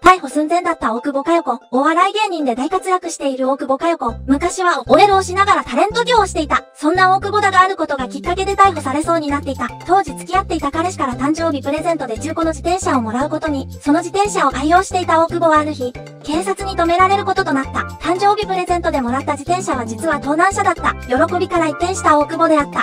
逮捕寸前だった大久保佳代子。お笑い芸人で大活躍している大久保佳代子。昔は OL をしながらタレント業をしていた。そんな大久保だがあることがきっかけで逮捕されそうになっていた。当時付き合っていた彼氏から誕生日プレゼントで中古の自転車をもらうことに、その自転車を愛用していた大久保はある日、警察に止められることとなった。誕生日プレゼントでもらった自転車は実は盗難車だった。喜びから一転した大久保であった。